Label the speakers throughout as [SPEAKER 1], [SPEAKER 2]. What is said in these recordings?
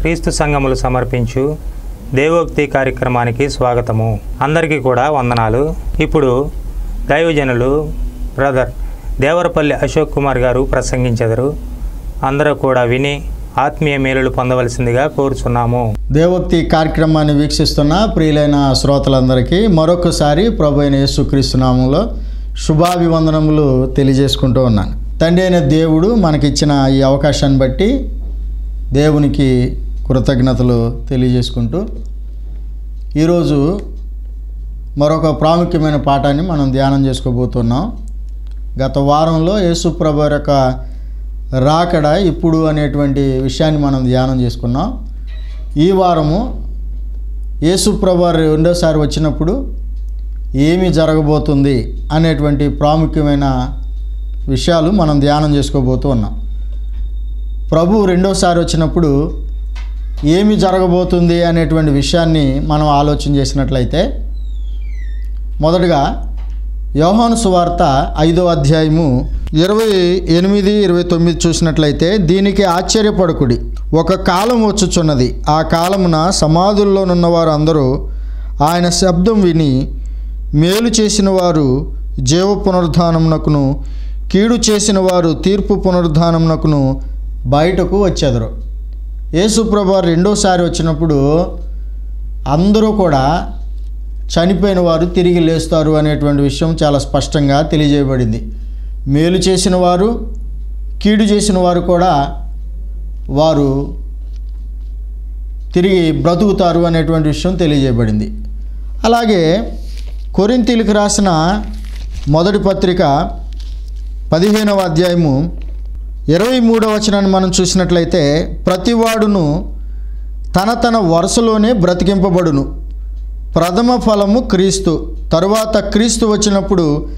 [SPEAKER 1] క్రీస్తు సంఘములు సమర్పించు దేవోక్తి కార్యక్రమానికి స్వాగతము. అందరికీ కూడా వందనాలు. ఇప్పుడు దైవజనులు బ్రదర్ దేవరపల్లి అశోక్ కుమార్ గారు ప్రసంగించెదరు. అందరూ కూడా విని ఆత్మీయ మేలులు పొందవలసిందిగా కోరుచున్నాము.
[SPEAKER 2] దేవోక్తి కార్యక్రమాన్ని వీక్షిస్తున్న ప్రియులైన శ్రోతలందరికీ మరొకసారి ప్రభు అయిన యేసుక్రీస్తునామంలో శుభాభివందనములు తెలియజేసుకుంటూ ఉన్నాను. తండ్రి అయిన దేవుడు మనకిచ్చిన ఈ అవకాశాన్ని బట్టి దేవునికి కృతజ్ఞతలు తెలియజేసుకుంటూ ఈరోజు మరొక ప్రాముఖ్యమైన పాఠాన్ని మనం ధ్యానం చేసుకోబోతున్నాం. గత వారంలో యేసుప్రభు యొక్క రాకడ ఇప్పుడు అనేటువంటి విషయాన్ని మనం ధ్యానం చేసుకున్నాం. ఈ వారము యేసుప్రభు రెండోసారి వచ్చినప్పుడు ఏమి జరగబోతుంది అనేటువంటి ప్రాముఖ్యమైన విషయాలు మనం ధ్యానం చేసుకోబోతూ ఉన్నాం ప్రభు రెండోసారి వచ్చినప్పుడు ఏమి జరగబోతుంది అనేటువంటి విషయాన్ని మనం ఆలోచన చేసినట్లయితే మొదటగా యోహాను సువార్త ఐదో అధ్యాయము ఇరవై ఎనిమిది ఇరవై తొమ్మిది చూసినట్లయితే దీనికి ఆశ్చర్యపడకుడి. ఒక కాలం వచ్చుచున్నది. ఆ కాలమున సమాధుల్లోనున్న వారు అందరూ ఆయన శబ్దం విని మేలు చేసిన వారు జీవ పునరుద్ధానమునకును కీడు చేసిన వారు తీర్పు పునరుద్ధానమునకును బయటకు వచ్చెదరు. యేసుప్రభు రెండోసారి వచ్చినప్పుడు అందరూ కూడా చనిపోయిన వారు తిరిగి లేస్తారు అనేటువంటి విషయం చాలా స్పష్టంగా తెలియజేయబడింది. మేలు చేసిన వారు కీడు చేసిన వారు కూడా వారు తిరిగి బ్రతుకుతారు అనేటువంటి విషయం తెలియజేయబడింది. అలాగే కొరింతీలకు రాసిన మొదటి పత్రిక పదిహేనవ అధ్యాయము ఇరవై మూడవ వచనాన్ని మనం చూసినట్లయితే ప్రతివాడును తన తన వరుసలోనే బ్రతికింపబడును. ప్రథమ ఫలము క్రీస్తు తరువాత క్రీస్తు వచ్చినప్పుడు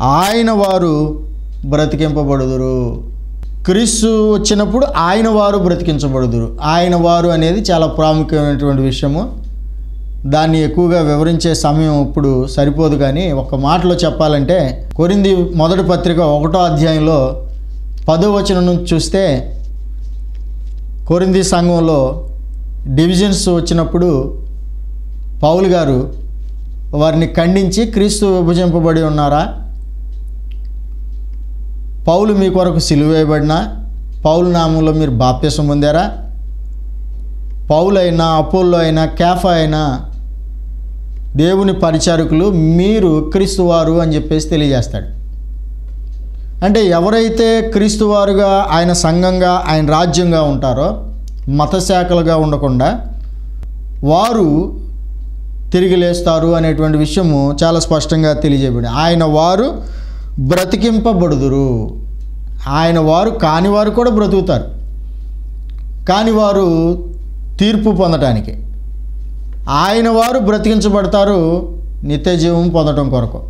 [SPEAKER 2] ఆయన వారు బ్రతికింపబడుదురు. క్రీస్తు వచ్చినప్పుడు ఆయన వారు బ్రతికించబడుదురు. ఆయన వారు అనేది చాలా ప్రాముఖ్యమైనటువంటి విషయము. దాన్ని ఎక్కువగా వివరించే సమయం ఇప్పుడు సరిపోదు కానీ ఒక మాటలో చెప్పాలంటే కొరింది మొదటి పత్రిక ఒకటో అధ్యాయంలో పదో వచనం నుంచి చూస్తే కొరింది సంఘంలో డివిజన్స్ వచ్చినప్పుడు పౌలు గారు వారిని ఖండించి క్రీస్తు విభజింపబడి ఉన్నారా? పౌలు మీ కొరకు సిలువేయబడినా పౌలు నామంలో మీరు బాప్యసం పొందారా? పౌలు అయినా అపోల్లో అయినా క్యాఫా అయినా దేవుని పరిచారకులు మీరు క్రీస్తువారు అని చెప్పేసి తెలియజేస్తాడు. అంటే ఎవరైతే క్రీస్తువారుగా ఆయన సంఘంగా ఆయన రాజ్యంగా ఉంటారో మతశాఖలుగా ఉండకుండా వారు తిరిగి లేస్తారు అనేటువంటి విషయము చాలా స్పష్టంగా తెలియజేయబడి ఆయన వారు బ్రతికింపబడుదురు. ఆయన వారు కాని వారు కూడా బ్రతుకుతారు. కాని వారు తీర్పు పొందటానికి. ఆయన వారు బ్రతికించబడతారు నిత్య జీవం పొందటం కొరకు.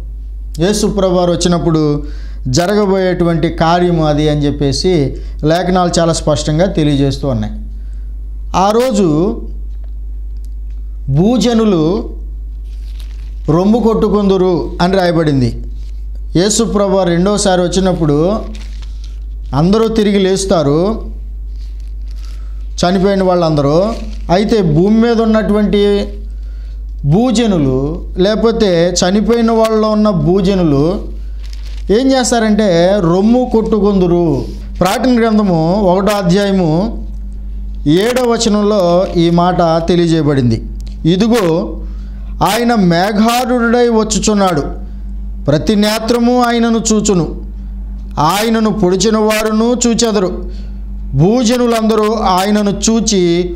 [SPEAKER 2] యేసుప్రభు వారు వచ్చినప్పుడు జరగబోయేటువంటి కార్యము అది అని చెప్పేసి లేఖనాలు చాలా స్పష్టంగా తెలియజేస్తూ ఉన్నాయి. ఆ రోజు భూజనులు రొమ్ము కొట్టుకుందురు అని రాయబడింది. యేసుప్రభ రెండోసారి వచ్చినప్పుడు అందరూ తిరిగి లేస్తారు. చనిపోయిన వాళ్ళందరూ. అయితే భూమి మీద ఉన్నటువంటి భూజనులు లేకపోతే చనిపోయిన వాళ్ళలో ఉన్న భూజనులు ఏం చేస్తారంటే రొమ్ము కొట్టుకుందురు. ప్రాటిన గ్రంథము ఒకటో అధ్యాయము ఏడో వచనంలో ఈ మాట తెలియజేయబడింది. ఇదిగో ఆయన మేఘారుడై వచ్చుచున్నాడు. ప్రతి నేత్రము ఆయనను చూచును. ఆయనను పొడిచిన వారును చూచెదరు. భూజనులందరూ ఆయనను చూచి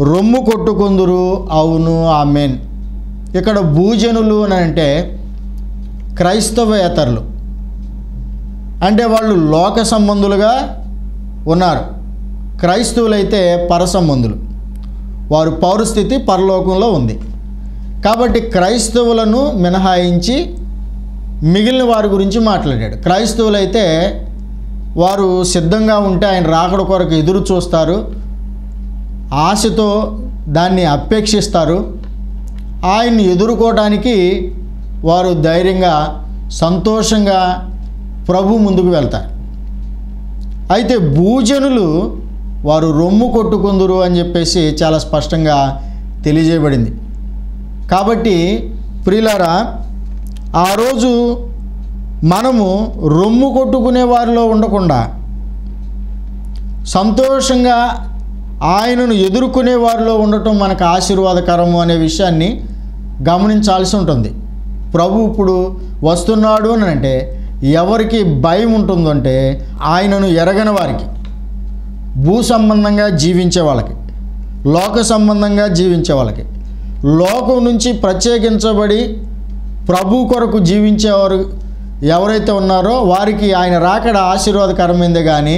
[SPEAKER 2] రొమ్ము కొట్టుకుందురు. అవును ఆమెన్. ఇక్కడ భూజనులు అని అంటే క్రైస్తవేతరులు అంటే వాళ్ళు లోక సంబంధులుగా ఉన్నారు. క్రైస్తవులైతే పర సంబంధులు. వారు పౌరస్థితి పరలోకంలో ఉంది. కాబట్టి క్రైస్తవులను మినహాయించి మిగిలిన వారి గురించి మాట్లాడాడు. క్రైస్తవులైతే వారు సిద్ధంగా ఉంటే ఆయన రాకడ కొరకు ఎదురు చూస్తారు. ఆశతో దాన్ని అపేక్షిస్తారు. ఆయన్ని ఎదుర్కోవడానికి వారు ధైర్యంగా సంతోషంగా ప్రభు ముందుకు వెళ్తారు అయితే భూజనులు వారు రొమ్ము కొట్టుకుందురు అని చెప్పేసి చాలా స్పష్టంగా తెలియజేయబడింది. కాబట్టి ప్రియులారా ఆ రోజు మనము రొమ్ము కొట్టుకునే వారిలో ఉండకుండా సంతోషంగా ఆయనను ఎదుర్కొనే వారిలో ఉండటం మనకు ఆశీర్వాదకరము అనే విషయాన్ని గమనించాల్సి ఉంటుంది. ప్రభు ఇప్పుడు వస్తున్నాడు అని అంటే ఎవరికి భయం ఉంటుందంటే ఆయనను ఎరగని వారికి భూ సంబంధంగా జీవించే వాళ్ళకి లోక సంబంధంగా జీవించే వాళ్ళకి లోకం నుంచి ప్రత్యేకించబడి ప్రభు కొరకు జీవించేవారు ఎవరైతే ఉన్నారో వారికి ఆయన రాకడ ఆశీర్వాదకరమైందే కానీ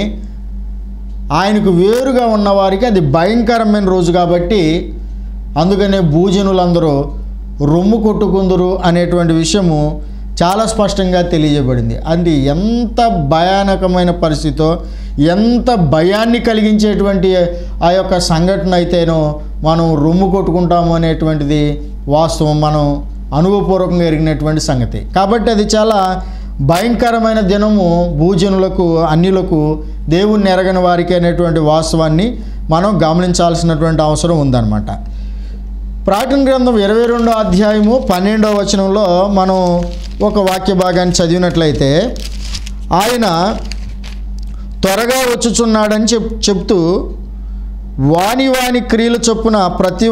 [SPEAKER 2] ఆయనకు వేరుగా ఉన్న వారికి అది భయంకరమైన రోజు కాబట్టి అందుకనే భూజనులందరూ రొమ్ము కొట్టుకుందరు అనేటువంటి విషయము చాలా స్పష్టంగా తెలియజేయబడింది. అది ఎంత భయానకమైన పరిస్థితితో ఎంత భయాన్ని కలిగించేటువంటి ఆ యొక్క సంఘటన అయితేనో మనం రొమ్ము కొట్టుకుంటాము అనేటువంటిది వాస్తవం మనం అనుభవపూర్వకంగా ఎరిగినటువంటి సంగతి. కాబట్టి అది చాలా భయంకరమైన దినము భూజనులకు అన్యులకు దేవుణ్ణి ఎరగని వారికి అనేటువంటి వాస్తవాన్ని మనం గమనించాల్సినటువంటి అవసరం ఉందన్నమాట. ప్రాచీన గ్రంథం ఇరవై రెండో అధ్యాయము పన్నెండవ వచనంలో మనం ఒక వాక్య భాగాన్ని చదివినట్లయితే ఆయన త్వరగా వచ్చుచున్నాడని చెప్ చెప్తూ వాని వాని క్రియలు చొప్పున ప్రతి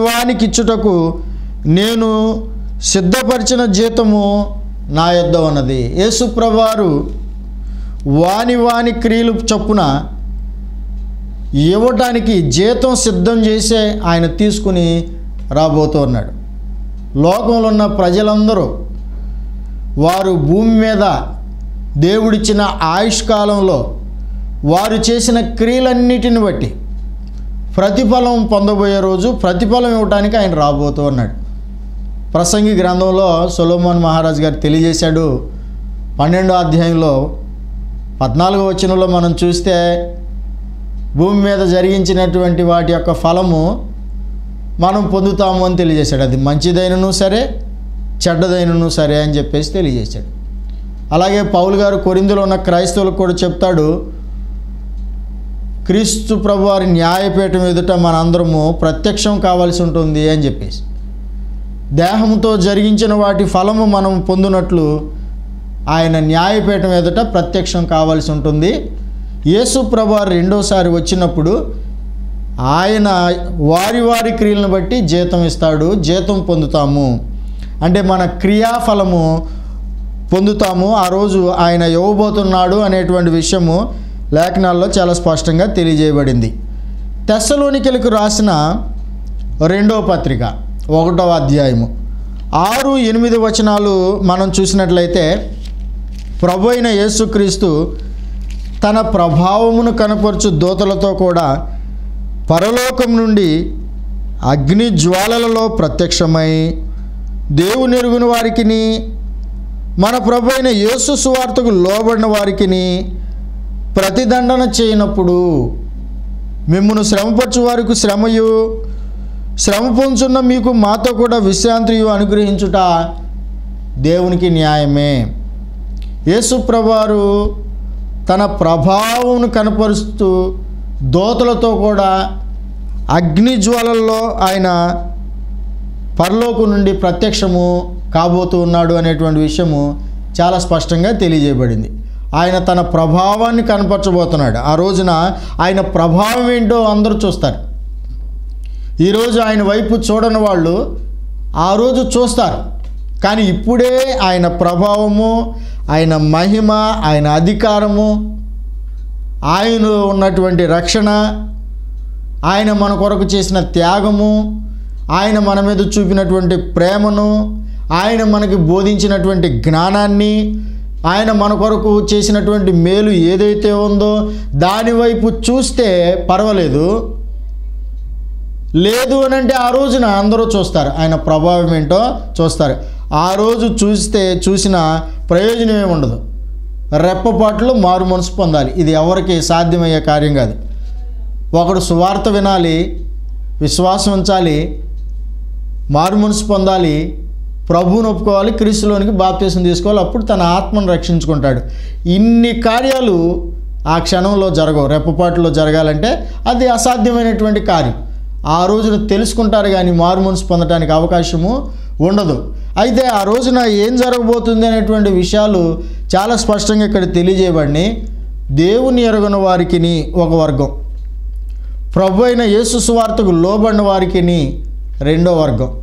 [SPEAKER 2] ఇచ్చుటకు నేను సిద్ధపరిచిన జీతము నా యొద్ద ఉన్నది. యేసుప్రవారు వాని వాని క్రియలు చొప్పున ఇవ్వటానికి జీతం సిద్ధం చేసే ఆయన తీసుకుని రాబోతున్నాడు లోకంలో ఉన్న ప్రజలందరూ వారు భూమి మీద దేవుడిచ్చిన ఆయుష్కాలంలో వారు చేసిన క్రియలన్నిటిని బట్టి ప్రతిఫలం పొందబోయే రోజు ప్రతిఫలం ఇవ్వటానికి ఆయన రాబోతూ ఉన్నాడు. ప్రసంగి గ్రంథంలో సొలోమోన్ మహారాజ్ గారు తెలియజేశాడు. పన్నెండో అధ్యాయంలో పద్నాలుగో వచనంలో మనం చూస్తే భూమి మీద జరిగించినటువంటి వాటి యొక్క ఫలము మనం పొందుతాము అని తెలియజేశాడు. అది మంచిదైనను సరే చెడ్డదైనను సరే అని చెప్పేసి తెలియజేశాడు. అలాగే పౌలు గారు కొరిందులో ఉన్న క్రైస్తవులకు కూడా చెప్తాడు క్రీస్తు ప్రభు వారి న్యాయపీఠం ఎదుట మనందరము ప్రత్యక్షం కావాల్సి ఉంటుంది అని చెప్పేసి. దేహంతో జరిగించిన వాటి ఫలము మనం పొందినట్లు ఆయన న్యాయపీఠం ఎదుట ప్రత్యక్షం కావాల్సి ఉంటుంది. యేసు ప్రభువారు రెండోసారి వచ్చినప్పుడు ఆయన వారి వారి క్రియలను బట్టి జీతం ఇస్తాడు జీతం పొందుతాము. అంటే మన క్రియాఫలము పొందుతాము. ఆ రోజు ఆయన ఇవ్వబోతున్నాడు అనేటువంటి విషయము లేఖనాల్లో చాలా స్పష్టంగా తెలియజేయబడింది. తెస్సలోనికలకు రాసిన రెండో పత్రిక ఒకటవ అధ్యాయము. ఆరు ఎనిమిది వచనాలు మనం చూసినట్లయితే ప్రభు అయిన యేసుక్రీస్తు తన ప్రభావమును కనపరచు దూతలతో కూడా పరలోకం నుండి అగ్ని జ్వాలలలో ప్రత్యక్షమై దేవుని ఎరుగుని వారికిని మన ప్రభు అయిన యేసు సువార్తకు లోబడిన వారికిని ప్రతిదండన చేయనప్పుడు మిమ్మను శ్రమపరచు వారికి శ్రమయు. శ్రమ పొంచున్న మీకు మాతో కూడా విశ్రాంతియు అనుగ్రహించుట దేవునికి న్యాయమే. యేసు ప్రభువారు తన ప్రభావం కనపరుస్తూ దోతలతో కూడా అగ్నిజ్వాలల్లో ఆయన పరలోకు నుండి ప్రత్యక్షము కాబోతూ ఉన్నాడు అనేటువంటి విషయము చాలా స్పష్టంగా తెలియజేయబడింది. ఆయన తన ప్రభావాన్ని కనపరచబోతున్నాడు. ఆ రోజున ఆయన ప్రభావం ఏంటో అందరూ చూస్తారు. ఈరోజు ఆయన వైపు చూడని వాళ్ళు ఆ రోజు చూస్తారు. కానీ ఇప్పుడే ఆయన ప్రభావము ఆయన మహిమ ఆయన అధికారము ఆయన ఉన్నటువంటి రక్షణ ఆయన మన కొరకు చేసిన త్యాగము ఆయన మన మీద చూపినటువంటి ప్రేమను ఆయన మనకి బోధించినటువంటి జ్ఞానాన్ని ఆయన మన కొరకు చేసినటువంటి మేలు ఏదైతే ఉందో దాని వైపు చూస్తే పర్వాలేదు. లేదు అని అంటే ఆ రోజున అందరూ చూస్తారు. ఆయన ప్రభావం ఏంటో చూస్తారు. ఆ రోజు చూస్తే చూసిన ప్రయోజనం ఏమి ఉండదు. రెప్పపాట్లు మారు మనసు పొందాలి. ఇది ఎవరికి సాధ్యమయ్యే కార్యం కాదు. ఒకడు సువార్త వినాలి విశ్వాసం ఉంచాలి మారుమనసు పొందాలి ప్రభువుని ఒప్పుకోవాలి క్రీస్తులోనికి బాప్తీసం తీసుకోవాలి అప్పుడు తన ఆత్మను రక్షించుకుంటాడు. ఇన్ని కార్యాలు ఆ క్షణంలో జరగవు. రెప్పపాటులో జరగాలంటే అది అసాధ్యమైనటువంటి కార్యం. ఆ రోజున తెలుసుకుంటారు కానీ మారుమనసు పొందడానికి అవకాశము ఉండదు. అయితే ఆ రోజున ఏం జరగబోతుంది అనేటువంటి విషయాలు చాలా స్పష్టంగా ఇక్కడ తెలియజేయబడి దేవుని ఎరగని వారికిని ఒక వర్గం. ప్రభు అయిన యేసు సువార్తకు లోబడిన వారికిని రెండో వర్గం.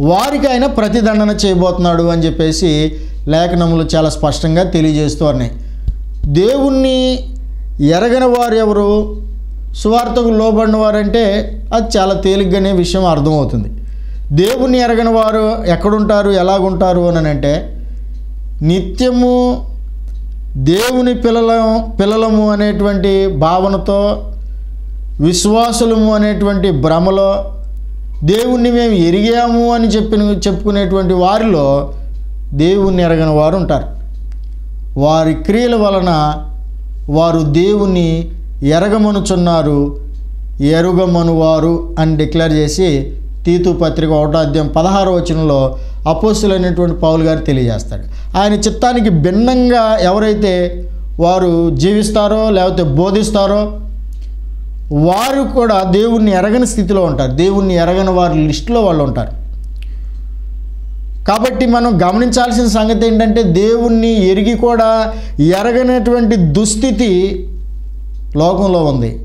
[SPEAKER 2] వారికి ఆయన ప్రతిదండన చేయబోతున్నాడు అని చెప్పేసి లేఖనములు చాలా స్పష్టంగా తెలియజేస్తూ ఉన్నాయి. దేవుణ్ణి ఎరగని వారు ఎవరు? సువార్తకు లోబడిన వారంటే అది చాలా తేలిగ్గానే విషయం అర్థమవుతుంది. దేవుణ్ణి ఎరగని వారు ఎక్కడుంటారు? ఎలాగుంటారు? అని అంటే నిత్యము దేవుని పిల్లల పిల్లలము అనేటువంటి భావనతో విశ్వాసులము అనేటువంటి భ్రమలో దేవుణ్ణి మేము ఎరిగాము అని చెప్పిన చెప్పుకునేటువంటి వారిలో దేవుణ్ణి ఎరగని వారు ఉంటారు. వారి క్రియల వలన వారు దేవుణ్ణి ఎరగమనుచున్నారు. ఎరుగమను వారు అని డిక్లేర్ చేసి తీతు పత్రిక ఒకటో అధ్యాయం పదహారో వచనంలో అపోస్తులైనటువంటి పౌలు గారు తెలియజేస్తాడు ఆయన చిత్తానికి భిన్నంగా ఎవరైతే వారు జీవిస్తారో లేకపోతే బోధిస్తారో వారు కూడా దేవుణ్ణి ఎరగని స్థితిలో ఉంటారు. దేవుణ్ణి ఎరగని వారి లిస్టులో వాళ్ళు ఉంటారు. కాబట్టి మనం గమనించాల్సిన సంగతి ఏంటంటే దేవుణ్ణి ఎరిగి కూడా ఎరగనటువంటి దుస్థితి లోకంలో ఉంది.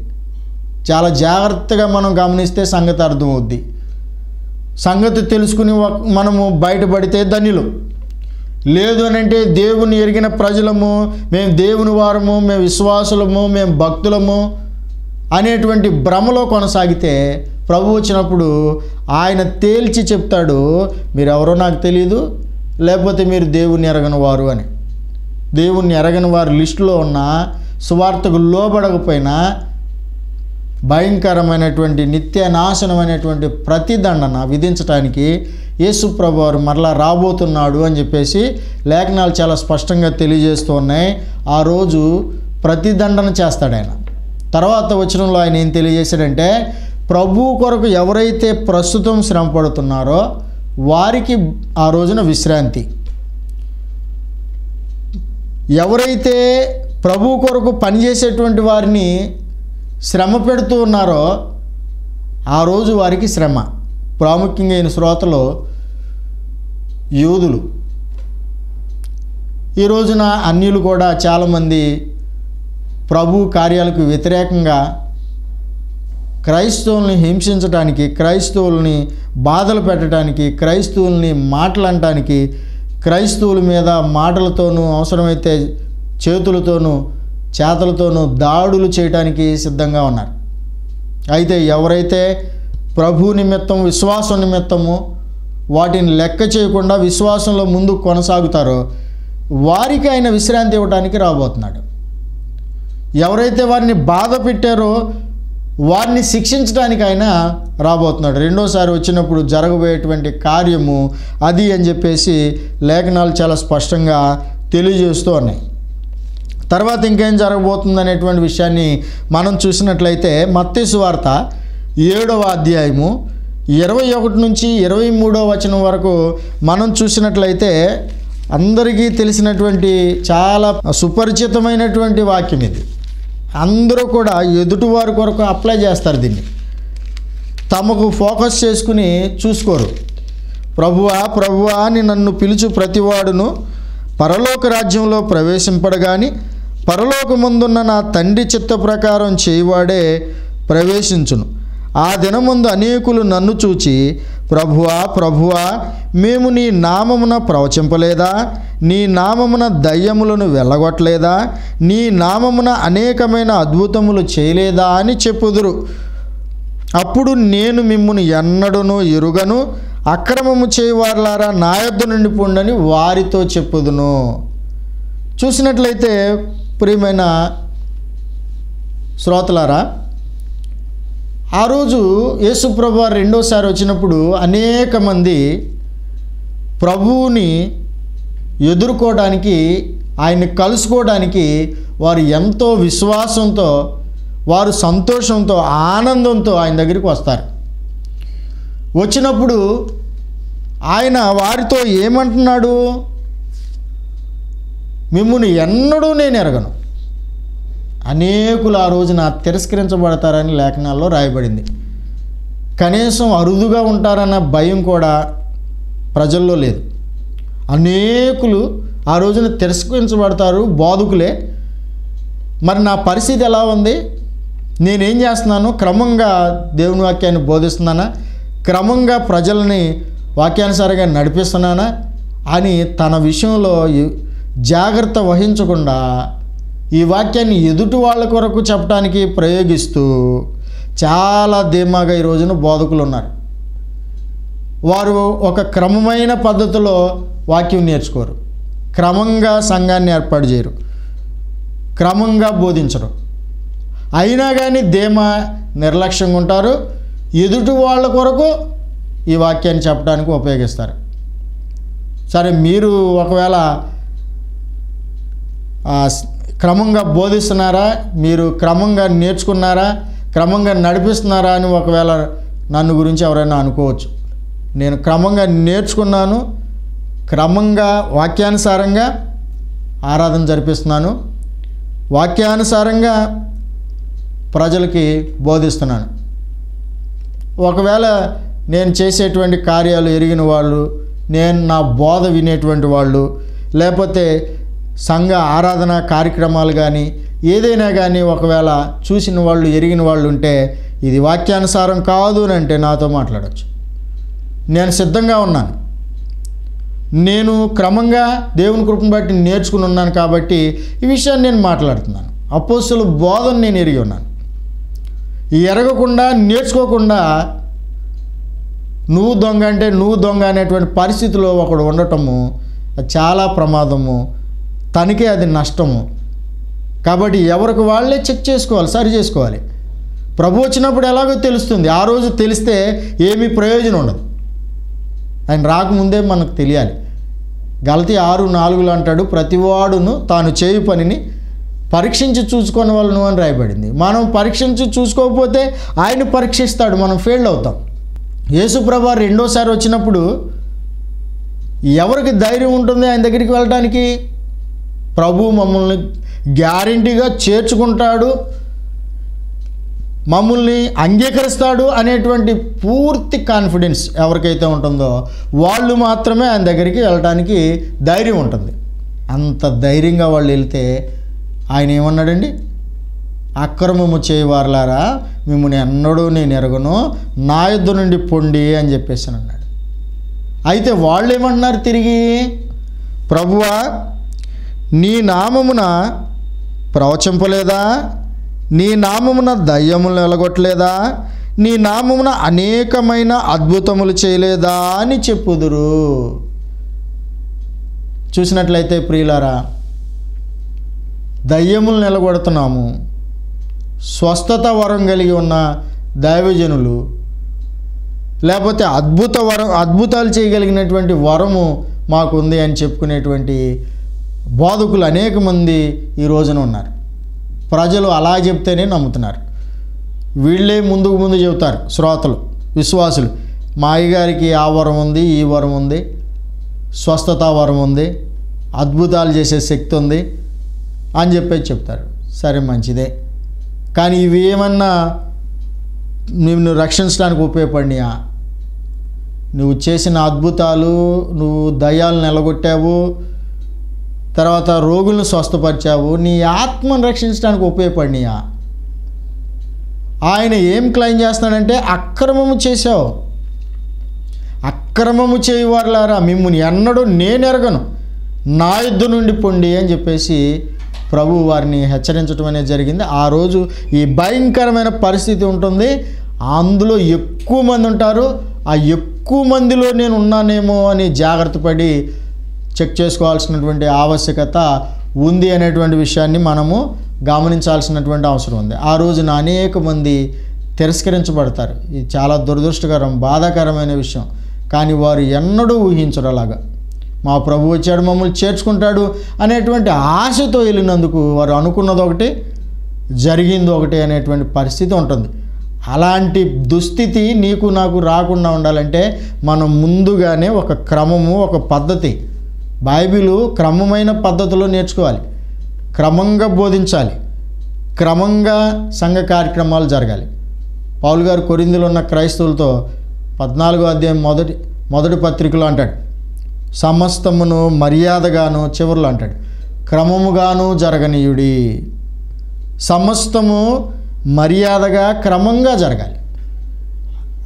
[SPEAKER 2] చాలా జాగ్రత్తగా మనం గమనిస్తే సంగతి అర్థమవుద్ది. సంగతి తెలుసుకుని మనము బయటపడితే ధనిలు లేదు అని అంటే దేవుని ఎరిగిన ప్రజలము మేము దేవుని వారము మేము విశ్వాసులము మేము భక్తులము అనేటువంటి భ్రమలో కొనసాగితే ప్రభు వచ్చినప్పుడు ఆయన తేల్చి చెప్తాడు మీరు ఎవరో నాకు తెలియదు లేకపోతే మీరు దేవుణ్ణి ఎరగని వారు అని. దేవుణ్ణి ఎరగని వారి లిస్టులో ఉన్న సువార్తకు లోబడకపోయినా భయంకరమైనటువంటి నిత్య నాశనమైనటువంటి ప్రతిదండన విధించడానికి యేసుప్రభు వారు మరలా రాబోతున్నాడు అని చెప్పేసి లేఖనాలు చాలా స్పష్టంగా తెలియజేస్తూ ఉన్నాయి. ఆ రోజు ప్రతిదండన చేస్తాడు ఆయన తర్వాత వచనంలో ఆయన ఏం తెలియజేశాడంటే ప్రభు కొరకు ఎవరైతే ప్రస్తుతం శ్రమ పడుతున్నారో వారికి ఆ రోజున విశ్రాంతి. ఎవరైతే ప్రభు కొరకు పనిచేసేటువంటి వారిని శ్రమ పెడుతూ ఉన్నారో ఆ రోజు వారికి శ్రమ. ప్రాముఖ్యంగా అయిన శ్రోతలు యూదులు. ఈ రోజున అన్యులు కూడా చాలామంది ప్రభు కార్యాలకు వ్యతిరేకంగా క్రైస్తవుల్ని హింసించడానికి క్రైస్తవుల్ని బాధలు పెట్టడానికి క్రైస్తవుల్ని మాటలంటానికి క్రైస్తవుల మీద మాటలతోనూ అవసరమైతే చేతులతోనూ చేతలతోనూ దాడులు చేయడానికి సిద్ధంగా ఉన్నారు. అయితే ఎవరైతే ప్రభు నిమిత్తం విశ్వాసం నిమిత్తము వాటిని లెక్క చేయకుండా విశ్వాసంలో ముందు కొనసాగుతారో వారికి ఆయన విశ్రాంతి ఇవ్వడానికి రాబోతున్నాడు. ఎవరైతే వారిని బాధ పెట్టారో వారిని శిక్షించడానికి ఆయన రాబోతున్నాడు. రెండోసారి వచ్చినప్పుడు జరగబోయేటువంటి కార్యము అది అని చెప్పేసి లేఖనాలు చాలా స్పష్టంగా తెలియజేస్తూ ఉన్నాయి. తర్వాత ఇంకేం జరగబోతుంది అనేటువంటి విషయాన్ని మనం చూసినట్లయితే మత్తేసు వార్త ఏడవ అధ్యాయము ఇరవై ఒకటి నుంచి ఇరవై మూడవ వచనం వరకు మనం చూసినట్లయితే అందరికీ తెలిసినటువంటి చాలా సుపరిచితమైనటువంటి వాక్యం ఇది. అందరూ కూడా ఎదుటివారి కొరకు అప్లై చేస్తారు దీన్ని. తమకు ఫోకస్ చేసుకుని చూసుకోరు. ప్రభువా ప్రభువా అని నన్ను పిలుచు ప్రతివాడును పరలోక రాజ్యంలో ప్రవేశింపడగాని పరలోకమందున్న నా తండ్రి చిత్త ప్రకారం చేయవాడే ప్రవేశించును. ఆ దినమందు అనేకులు నన్ను చూచి ప్రభువా ప్రభువా మేము నీ నామమున ప్రవచింపలేదా? నీ నామమున దయ్యములను వెళ్ళగొట్టలేదా? నీ నామమున అనేకమైన అద్భుతములు చేయలేదా అని చెప్పుదురు. అప్పుడు నేను మిమ్మును ఎన్నడూనూ ఎరుగను. అక్రమము చేయవారులారా నా యొద్ద నుండి పొండని వారితో చెప్పుదును. చూసినట్లయితే ప్రియమైన శ్రోతలారా ఆ రోజు యేసుప్రభు వారు రెండోసారి వచ్చినప్పుడు అనేక మంది ప్రభువుని ఎదుర్కోవడానికి ఆయన్ని కలుసుకోవడానికి వారు ఎంతో విశ్వాసంతో వారు సంతోషంతో ఆనందంతో ఆయన దగ్గరికి వస్తారు. వచ్చినప్పుడు ఆయన వారితో ఏమంటున్నాడు? మిమ్మల్ని ఎన్నడూ నేను ఎరగను. అనేకులు ఆ రోజున తిరస్కరించబడతారని లేఖనాల్లో రాయబడింది. కనీసం అరుదుగా ఉంటారన్న భయం కూడా ప్రజల్లో లేదు. అనేకులు ఆ రోజున తిరస్కరించబడతారు బోధకులే. మరి నా పరిస్థితి ఎలా ఉంది? నేనేం చేస్తున్నాను? క్రమంగా దేవుని వాక్యాన్ని బోధిస్తున్నానా? క్రమంగా ప్రజల్ని వాక్యానుసారంగా నడిపిస్తున్నానా? అని తన విషయంలో జాగ్రత్త వహించకుండా ఈ వాక్యాన్ని ఎదుటి వాళ్ళ కొరకు చెప్పడానికి ప్రయోగిస్తూ చాలా ధీమాగా ఈ రోజున బోధకులు ఉన్నారు వారు ఒక క్రమమైన పద్ధతిలో వాక్యం నేర్చుకోరు. క్రమంగా సంఘాన్ని ఏర్పాటు చేయరు. క్రమంగా బోధించరు. అయినా కానీ ధీమా నిర్లక్ష్యంగా ఉంటారు. ఎదుటి వాళ్ళ కొరకు ఈ వాక్యాన్ని చెప్పడానికి ఉపయోగిస్తారు. సరే మీరు ఒకవేళ ఆ, క్రమంగా బోధిస్తున్నారా? మీరు క్రమంగా నేర్చుకున్నారా? క్రమంగా నడిపిస్తున్నారా అని ఒకవేళ నన్ను గురించి ఎవరైనా అనుకోవచ్చు. నేను క్రమంగా నేర్చుకున్నాను. క్రమంగా వాక్యానుసారంగా ఆరాధన జరిపిస్తున్నాను. వాక్యానుసారంగా ప్రజలకి బోధిస్తున్నాను. ఒకవేళ నేను చేసేటువంటి కార్యాలు ఎరిగిన వాళ్ళు నేను నా బోధ వినేటువంటి వాళ్ళు లేకపోతే సంఘ ఆరాధన కార్యక్రమాలు కానీ ఏదైనా కానీ ఒకవేళ చూసిన వాళ్ళు ఎరిగిన వాళ్ళు ఉంటే ఇది వాక్యానుసారం కాదు అని అంటే నాతో మాట్లాడచ్చు. నేను సిద్ధంగా ఉన్నాను. నేను క్రమంగా దేవుని కృపను బట్టి నేర్చుకుని ఉన్నాను కాబట్టి ఈ విషయాన్ని నేను మాట్లాడుతున్నాను. అపోస్తుల బోధన నేను ఎరిగి ఉన్నాను. ఎరగకుండా నేర్చుకోకుండా నువ్వు దొంగ అంటే నువ్వు దొంగ అనేటువంటి పరిస్థితిలో ఒకడు ఉండటము చాలా ప్రమాదము. తనకే అది నష్టము. కాబట్టి ఎవరికి వాళ్ళే చెక్ చేసుకోవాలి సరి చేసుకోవాలి. ప్రభు వచ్చినప్పుడు ఎలాగో తెలుస్తుంది. ఆ రోజు తెలిస్తే ఏమీ ప్రయోజనం ఉండదు. ఆయన రాకముందే మనకు తెలియాలి. గలతి ఆరు నాలుగులు అంటాడు ప్రతివాడును తాను చేయు పనిని పరీక్షించి చూసుకొని వాళ్ళను అని రాయబడింది. మనం పరీక్షించి చూసుకోకపోతే ఆయన పరీక్షిస్తాడు. మనం ఫెయిల్ అవుతాం. యేసుప్రభ రెండోసారి వచ్చినప్పుడు ఎవరికి ధైర్యం ఉంటుంది ఆయన దగ్గరికి వెళ్ళడానికి ప్రభు మమ్మల్ని గ్యారంటీగా చేర్చుకుంటాడు మమ్మల్ని అంగీకరిస్తాడు అనేటువంటి పూర్తి కాన్ఫిడెన్స్ ఎవరికైతే ఉంటుందో వాళ్ళు మాత్రమే ఆయన దగ్గరికి వెళ్ళడానికి ధైర్యం ఉంటుంది. అంత ధైర్యంగా వాళ్ళు వెళ్తే ఆయన ఏమన్నాడండి? అక్రమము చేయవారులారా మిమ్మల్ని ఎన్నడూ నేను ఎరగను నా యుద్ధ నుండి పొండి అని చెప్పేసి అన్నాడు. అయితే వాళ్ళు ఏమంటున్నారు తిరిగి? ప్రభువా నీ నామమున ప్రవచింపలేదా? నీ నామమున దయ్యములు నిలగొట్టలేదా? నీ నామమున అనేకమైన అద్భుతములు చేయలేదా అని చెప్పుదురు. చూసినట్లయితే ప్రియులారా దయ్యములు నిలగొడుతున్నాము. స్వస్థత వరం కలిగి ఉన్న దైవజనులు లేకపోతే అద్భుత వరం అద్భుతాలు చేయగలిగినటువంటి వరము మాకుంది అని చెప్పుకునేటువంటి బోధకులు అనేక మంది ఈ రోజున ఉన్నారు. ప్రజలు అలా చెప్తేనే నమ్ముతున్నారు. వీళ్ళే ముందుకు ముందు చెబుతారు శ్రోతలు విశ్వాసులు. మా అయ్యగారికి ఆ వరం ఉంది ఈ వరం ఉంది స్వస్థత వరం ఉంది అద్భుతాలు చేసే శక్తి ఉంది అని చెప్పేసి చెప్తారు. సరే మంచిదే. కానీ ఇవి ఏమన్నా నిన్ను రక్షించడానికి ఉపయోగపడినాయా? నువ్వు చేసిన అద్భుతాలు నువ్వు దయ్యాలు నిలగొట్టావు తర్వాత రోగులను స్వస్థపరిచావు నీ ఆత్మను రక్షించడానికి ఉపయోగపడినాయా? ఆయన ఏం క్లెయిమ్ చేస్తున్నాడంటే అక్రమము చేశావు. అక్రమము చేయవారులారా మిమ్మల్ని ఎన్నడూ నేను ఎరగను. నా యుద్ధ నుండి పొండి అని చెప్పేసి ప్రభు వారిని హెచ్చరించడం అనేది జరిగింది. ఆ రోజు ఈ భయంకరమైన పరిస్థితి ఉంటుంది. అందులో ఎక్కువ మంది ఉంటారు. ఆ ఎక్కువ మందిలో నేను ఉన్నానేమో అని జాగ్రత్త పడి చెక్ చేసుకోవాల్సినటువంటి ఆవశ్యకత ఉంది అనేటువంటి విషయాన్ని మనము గమనించాల్సినటువంటి అవసరం ఉంది. ఆ రోజున అనేక మంది తిరస్కరించబడతారు. ఇది చాలా దురదృష్టకరం బాధాకరమైన విషయం. కానీ వారు ఎన్నడూ ఊహించరు అలాగా. మా ప్రభు వచ్చాడు మమ్మల్ని చేర్చుకుంటాడు అనేటువంటి ఆశతో వెళ్ళినందుకు వారు అనుకున్నది ఒకటి జరిగింది ఒకటి అనేటువంటి పరిస్థితి ఉంటుంది. అలాంటి దుస్థితి నీకు నాకు రాకుండా ఉండాలంటే మనం ముందుగానే ఒక క్రమము ఒక పద్ధతి బైబిలు క్రమమైన పద్ధతిలో నేర్చుకోవాలి. క్రమంగా బోధించాలి. క్రమంగా సంఘ కార్యక్రమాలు జరగాలి. పౌలు గారు కొరిందులో ఉన్న క్రైస్తవులతో పద్నాలుగో అధ్యాయం మొదటి మొదటి పత్రికలో అంటాడు. సమస్తమును మర్యాదగాను చివరిలో అంటాడు. క్రమముగాను జరగనీయుడి. సమస్తము మర్యాదగా క్రమంగా జరగాలి.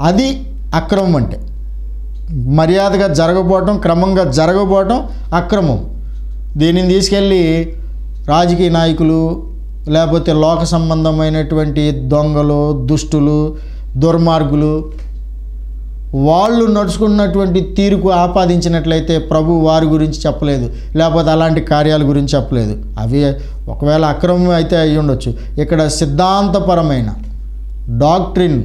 [SPEAKER 2] అది అక్రమం అంటే. మర్యాదగా జరగబోవటం క్రమంగా జరగబోవటం అక్రమం. దీనిని తీసుకెళ్ళి రాజకీయ నాయకులు లేకపోతే లోక సంబంధమైనటువంటి దొంగలు దుష్టులు దుర్మార్గులు వాళ్ళు నడుచుకున్నటువంటి తీరుకు ఆపాదించినట్లయితే ప్రభు వారి గురించి చెప్పలేదు. లేకపోతే అలాంటి కార్యాల గురించి చెప్పలేదు. అవి ఒకవేళ అక్రమం అయితే అయి ఉండొచ్చు. ఇక్కడ సిద్ధాంతపరమైన డాక్ట్రిన్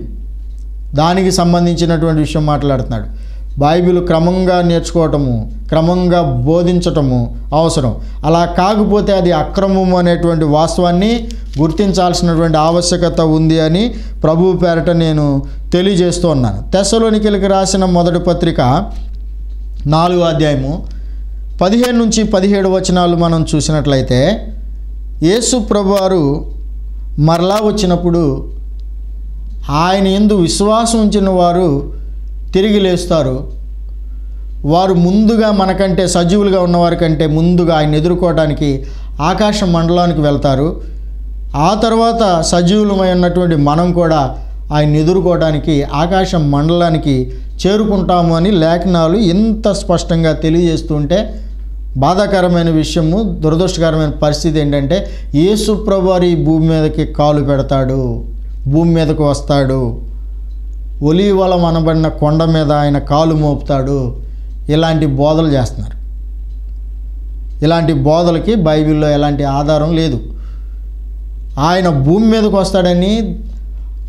[SPEAKER 2] దానికి సంబంధించినటువంటి విషయం మాట్లాడుతున్నాడు. బైబిల్ క్రమంగా నేర్చుకోవటము క్రమంగా బోధించటము అవసరం. అలా కాకపోతే అది అక్రమము అనేటువంటి వాస్తవాన్ని గుర్తించాల్సినటువంటి ఆవశ్యకత ఉంది అని ప్రభు పేరట నేను తెలియజేస్తూ ఉన్నాను. తెస్సలోనికెలికి రాసిన మొదటి పత్రిక నాలుగో అధ్యాయము పదిహేను నుంచి పదిహేడు వచనాలు మనం చూసినట్లయితే యేసు ప్రభువారు మరలా వచ్చినప్పుడు ఆయన ఎందు విశ్వాసం ఉంచిన వారు తిరిగి లేస్తారు. వారు ముందుగా మనకంటే సజీవులుగా ఉన్నవారి కంటే ముందుగా ఆయన ఎదుర్కోవడానికి ఆకాశ మండలానికి వెళ్తారు. ఆ తర్వాత సజీవులమై ఉన్నటువంటి మనం కూడా ఆయన ఎదుర్కోవడానికి ఆకాశ మండలానికి చేరుకుంటాము అని లేఖనాలు ఇంత స్పష్టంగా తెలియజేస్తుంటే బాధాకరమైన విషయము దురదృష్టకరమైన పరిస్థితి ఏంటంటే యేసు ఈ భూమి మీదకి కాలు పెడతాడు భూమి మీదకు వస్తాడు. ఒలీవలం అనబడిన కొండ మీద ఆయన కాలు మోపుతాడు. ఇలాంటి బోధలు చేస్తున్నారు. ఇలాంటి బోధలకి బైబిల్లో ఎలాంటి ఆధారం లేదు. ఆయన భూమి మీదకి వస్తాడని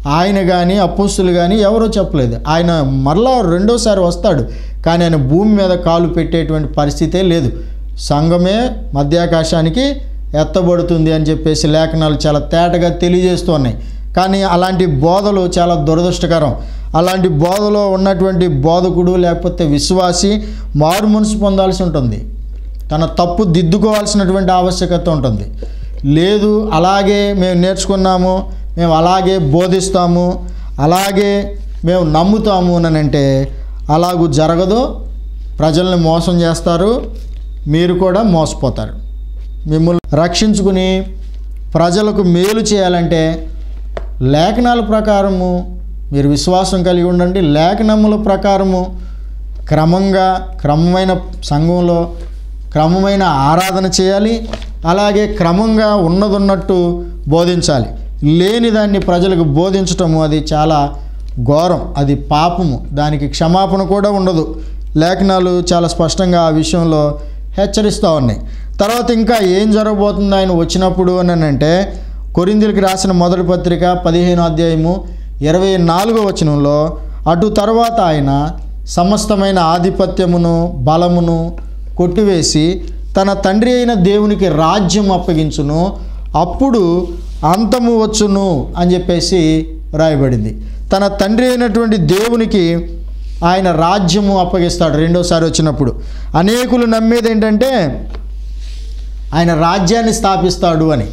[SPEAKER 2] ఆయన కానీ అప్పుస్తులు కానీ ఎవరూ చెప్పలేదు. ఆయన మరలా రెండోసారి వస్తాడు. కానీ ఆయన భూమి మీద కాలు పెట్టేటువంటి పరిస్థితే లేదు. సంఘమే మధ్యాకాశానికి ఎత్తబడుతుంది అని చెప్పేసి లేఖనాలు చాలా తేటగా తెలియజేస్తున్నాయి కానీ అలాంటి బోధలు చాలా దురదృష్టకరం. అలాంటి బోధలో ఉన్నటువంటి బోధకుడు లేకపోతే విశ్వాసి మారు మనసు పొందాల్సి ఉంటుంది. తన తప్పు దిద్దుకోవాల్సినటువంటి ఆవశ్యకత ఉంటుంది. లేదు అలాగే మేము నేర్చుకున్నాము మేము అలాగే బోధిస్తాము అలాగే మేము నమ్ముతాము అని అంటే అలాగూ జరగదు. ప్రజల్ని మోసం చేస్తారు. మీరు కూడా మోసపోతారు. మిమ్మల్ని రక్షించుకుని ప్రజలకు మేలు చేయాలంటే లేఖనాల ప్రకారము మీరు విశ్వాసం కలిగి ఉండండి. లేఖనముల ప్రకారము క్రమంగా క్రమమైన సంఘంలో క్రమమైన ఆరాధన చేయాలి. అలాగే క్రమంగా ఉన్నదున్నట్టు బోధించాలి. లేని దాన్ని ప్రజలకు బోధించటము అది చాలా ఘోరం అది పాపము. దానికి క్షమాపణ కూడా ఉండదు. లేఖనాలు చాలా స్పష్టంగా ఆ విషయంలో హెచ్చరిస్తూ ఉన్నాయి. తర్వాత ఇంకా ఏం జరగబోతుంది ఆయన వచ్చినప్పుడు అని అంటే కొరిందులకి రాసిన మొదటి పత్రిక పదిహేను అధ్యాయము ఇరవై నాలుగో వచనంలో అటు తర్వాత ఆయన సమస్తమైన ఆధిపత్యమును బలమును కొట్టివేసి తన తండ్రి అయిన దేవునికి రాజ్యం అప్పగించును అప్పుడు అంతము వచ్చును అని చెప్పేసి రాయబడింది. తన తండ్రి అయినటువంటి దేవునికి ఆయన రాజ్యము అప్పగిస్తాడు రెండోసారి వచ్చినప్పుడు. అనేకులు నమ్మేది ఏంటంటే ఆయన రాజ్యాన్ని స్థాపిస్తాడు అని.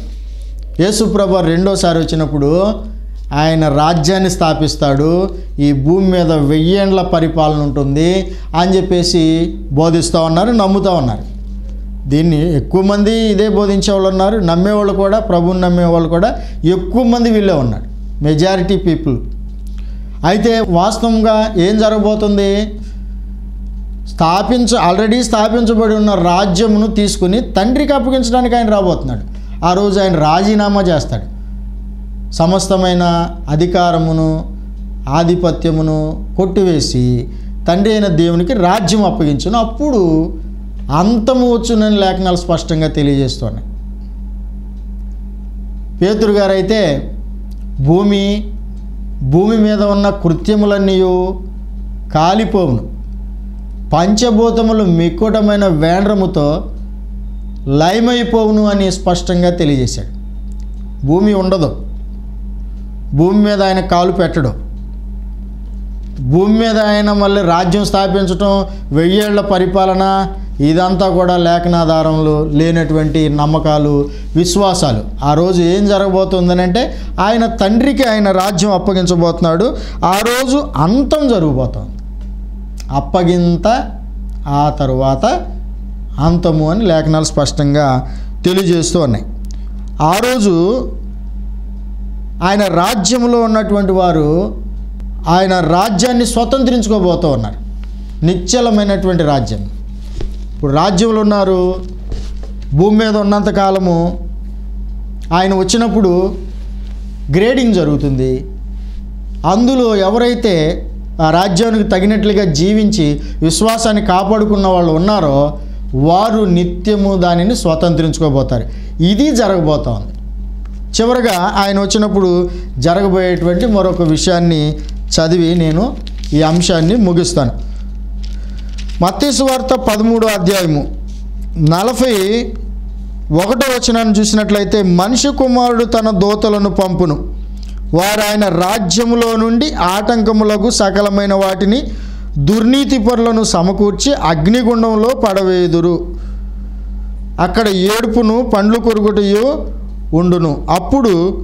[SPEAKER 2] యేసుప్రభు రెండోసారి వచ్చినప్పుడు ఆయన రాజ్యాన్ని స్థాపిస్తాడు. ఈ భూమి మీద వెయ్యేండ్ల పరిపాలన ఉంటుంది అని చెప్పేసి బోధిస్తూ ఉన్నారు నమ్ముతూ ఉన్నారు. దీన్ని ఎక్కువ మంది ఇదే బోధించే వాళ్ళు ఉన్నారు నమ్మేవాళ్ళు కూడా ప్రభుని నమ్మేవాళ్ళు కూడా ఎక్కువ మంది వీళ్ళే ఉన్నారు మెజారిటీ పీపుల్ అయితే వాస్తవంగా ఏం జరగబోతుంది? స్థాపించ ఆల్రెడీ స్థాపించబడి ఉన్న రాజ్యమును తీసుకుని తండ్రికి అప్పగించడానికి ఆయన రాబోతున్నాడు. ఆ రోజు ఆయన రాజీనామా చేస్తాడు. సమస్తమైన అధికారమును ఆధిపత్యమును కొట్టివేసి తండ్రి అయిన దేవునికి రాజ్యం అప్పగించును. అప్పుడు అంతము వచ్చునని లేఖనాలు స్పష్టంగా తెలియజేస్తున్నాయి పేతురు గారైతే భూమి భూమి మీద ఉన్న కృత్యములన్నీ కాలిపోవును. పంచభూతములు మిక్కుటమైన వేండ్రముతో లయమైపోవును అని స్పష్టంగా తెలియజేశాడు. భూమి ఉండదు. భూమి మీద ఆయన కాలు పెట్టడు. భూమి మీద ఆయన మళ్ళీ రాజ్యం స్థాపించటం వెయ్యేళ్ళ పరిపాలన ఇదంతా కూడా లేఖనాధారంలో లేనటువంటి నమ్మకాలు విశ్వాసాలు. ఆ రోజు ఏం జరగబోతుందనంటే ఆయన తండ్రికి ఆయన రాజ్యం అప్పగించబోతున్నాడు. ఆ రోజు అంతం జరగబోతోంది. అప్పగింత ఆ తరువాత అంతము అని లేఖనాలు స్పష్టంగా తెలియజేస్తూ ఉన్నాయి. ఆ రోజు ఆయన రాజ్యంలో ఉన్నటువంటి వారు ఆయన రాజ్యాన్ని స్వతంత్రించుకోబోతూ ఉన్నారు. నిశ్చలమైనటువంటి రాజ్యం. ఇప్పుడు రాజ్యంలో ఉన్నారు భూమి మీద ఉన్నంత కాలము ఆయన వచ్చినప్పుడు గ్రేడింగ్ జరుగుతుంది. అందులో ఎవరైతే ఆ రాజ్యానికి తగినట్లుగా జీవించి విశ్వాసాన్ని కాపాడుకున్న వాళ్ళు ఉన్నారో వారు నిత్యము దానిని స్వతంత్రించుకోబోతారు. ఇది జరగబోతోంది. చివరగా ఆయన వచ్చినప్పుడు జరగబోయేటువంటి మరొక విషయాన్ని చదివి నేను ఈ అంశాన్ని ముగిస్తాను. మత్తీసు పదమూడు పదమూడో అధ్యాయము నలభై ఒకటో వచనాన్ని చూసినట్లయితే మనిషి కుమారుడు తన దోతలను పంపును. వారు ఆయన రాజ్యములో నుండి ఆటంకములకు సకలమైన వాటిని దుర్నీతి పరులను సమకూర్చి అగ్నిగుండంలో పడవేదురు అక్కడ ఏడుపును పండ్లు కొరుకుటయు ఉండును. అప్పుడు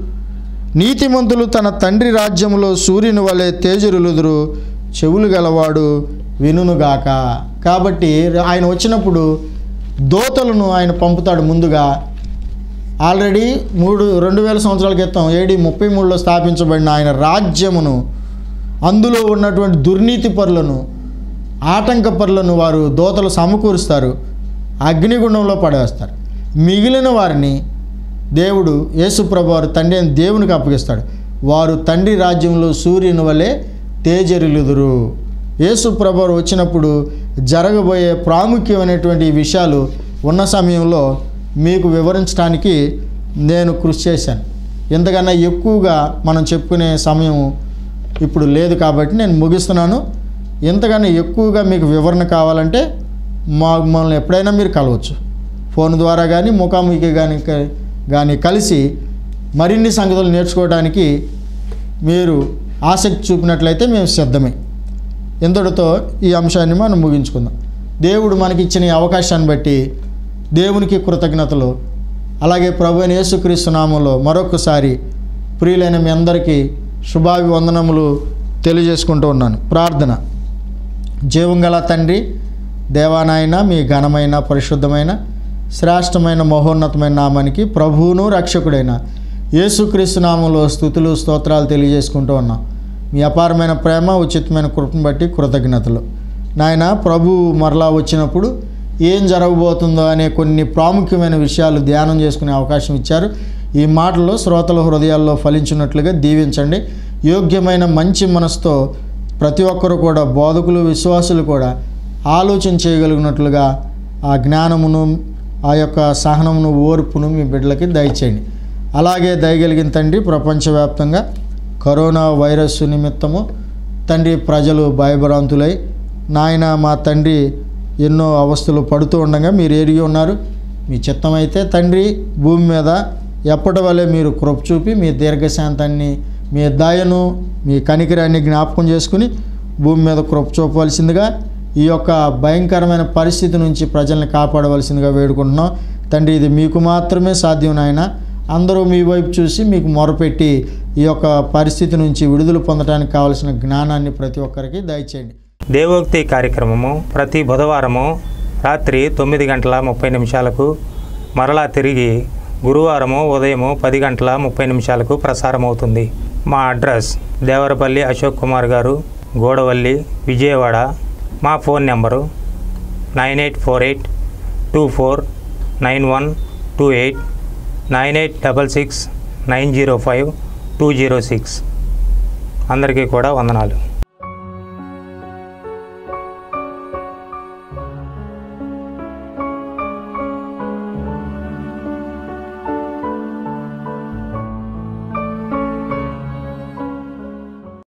[SPEAKER 2] నీతిమంతులు తన తండ్రి రాజ్యములో సూర్యుని వలె తేజరులుదురు. చెవులు గలవాడు వినుగాక కాబట్టి ఆయన వచ్చినప్పుడు దోతలను ఆయన పంపుతాడు ముందుగా. ఆల్రెడీ మూడు రెండు వేల సంవత్సరాల క్రితం ఏడి ముప్పై మూడులో స్థాపించబడిన ఆయన రాజ్యమును అందులో ఉన్నటువంటి దుర్నీతి పరులను ఆటంక పరులను వారు దోతలు సమకూరుస్తారు అగ్నిగుండంలో పడవేస్తారు. మిగిలిన వారిని దేవుడు యేసుప్రభు వారు తండ్రి అని దేవునికి అప్పగిస్తాడు. వారు తండ్రి రాజ్యంలో సూర్యుని వలె తేజరిలుదురు యేసుప్రభు వారు వచ్చినప్పుడు జరగబోయే ప్రాముఖ్యమైనటువంటి విషయాలు ఉన్న సమయంలో మీకు వివరించడానికి నేను కృషి చేశాను. ఎందుకన్నా ఎక్కువగా మనం చెప్పుకునే సమయం ఇప్పుడు లేదు కాబట్టి నేను ముగిస్తున్నాను. ఇంతకన్నా ఎక్కువగా మీకు వివరణ కావాలంటే మా మమ్మల్ని ఎప్పుడైనా మీరు కలవచ్చు. ఫోన్ ద్వారా కానీ ముఖాముఖి కానీ కానీ కలిసి మరిన్ని సంగతులు నేర్చుకోవడానికి మీరు ఆసక్తి చూపినట్లయితే మేము సిద్ధమే. ఇంతటితో ఈ అంశాన్ని మనం ముగించుకుందాం. దేవుడు మనకిచ్చిన ఈ అవకాశాన్ని బట్టి దేవునికి కృతజ్ఞతలు. అలాగే ప్రభు అయిన యేసుక్రీస్తు నామంలో మరొకసారి ప్రియులైన మీ అందరికీ శుభాభివందనములు తెలియజేసుకుంటూ ఉన్నాను. ప్రార్థన. జీవంగల తండ్రి దేవానాయన మీ ఘనమైన పరిశుద్ధమైన శ్రేష్టమైన మహోన్నతమైన నామానికి ప్రభువును రక్షకుడైన యేసుక్రీస్తు నామంలో స్థుతులు స్తోత్రాలు తెలియజేసుకుంటూ ఉన్నాం. మీ అపారమైన ప్రేమ ఉచితమైన కృపను బట్టి కృతజ్ఞతలు. నాయన ప్రభు మరలా వచ్చినప్పుడు ఏం జరగబోతుందో అనే కొన్ని ప్రాముఖ్యమైన విషయాలు ధ్యానం చేసుకునే అవకాశం ఇచ్చారు. ఈ మాటలు శ్రోతల హృదయాల్లో ఫలించినట్లుగా దీవించండి. యోగ్యమైన మంచి మనసుతో ప్రతి ఒక్కరు కూడా బోధకులు విశ్వాసులు కూడా ఆలోచన చేయగలిగినట్లుగా ఆ జ్ఞానమును ఆ యొక్క సహనమును ఓర్పును మీ బిడ్డలకి దయచేయండి. అలాగే దయగలిగిన తండ్రి ప్రపంచవ్యాప్తంగా కరోనా వైరస్ నిమిత్తము తండ్రి ప్రజలు భయభ్రాంతులై నాయన మా తండ్రి ఎన్నో అవస్థలు పడుతూ ఉండగా మీరు ఎరిగి ఉన్నారు. మీ చిత్తమైతే తండ్రి భూమి మీద ఎప్పటి వలె మీరు కృప చూపి మీ దీర్ఘశాంతాన్ని మీ దయను మీ కనికిరాన్ని జ్ఞాపకం చేసుకుని భూమి మీద కృప చూపవలసిందిగా ఈ యొక్క భయంకరమైన పరిస్థితి నుంచి ప్రజల్ని కాపాడవలసిందిగా వేడుకుంటున్నాం. తండ్రి ఇది మీకు మాత్రమే సాధ్యం నాయన. అందరూ మీ వైపు చూసి మీకు మొరపెట్టి ఈ యొక్క పరిస్థితి నుంచి విడుదల పొందడానికి కావలసిన జ్ఞానాన్ని ప్రతి ఒక్కరికి దయచేయండి.
[SPEAKER 1] దేవోక్తి కార్యక్రమము ప్రతి బుధవారము రాత్రి తొమ్మిది గంటల ముప్పై నిమిషాలకు మరలా తిరిగి గురువారము ఉదయము పది గంటల ముప్పై నిమిషాలకు ప్రసారమవుతుంది. మా అడ్రస్ దేవరపల్లి అశోక్ కుమార్ గారు గోడవల్లి విజయవాడ. మా phone number nine eight four eight two four nine one two eight nine eight double six nine zero five two zero six. అందరికీ కూడా వందనాలు.